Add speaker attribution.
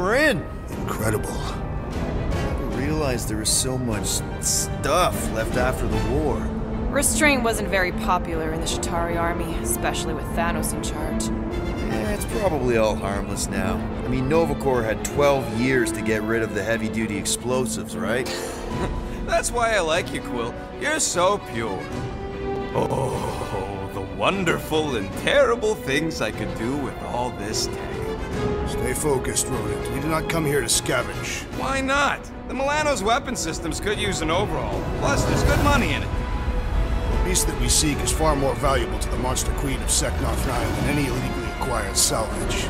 Speaker 1: We're in! Incredible. I never realized there was so much stuff left after the war.
Speaker 2: Restraint wasn't very popular in the Chitauri army, especially with Thanos in charge.
Speaker 1: Yeah, it's probably all harmless now. I mean, Nova Corps had 12 years to get rid of the heavy-duty explosives, right?
Speaker 3: That's why I like you, Quill. You're so pure. Oh, the wonderful and terrible things I could do with all this
Speaker 4: time. Focused, Rodent. We did not come here to scavenge.
Speaker 3: Why not? The Milano's weapon systems could use an overhaul. Plus, there's good money in it.
Speaker 4: The beast that we seek is far more valuable to the Monster Queen of Seknarf Nine than any illegally acquired salvage.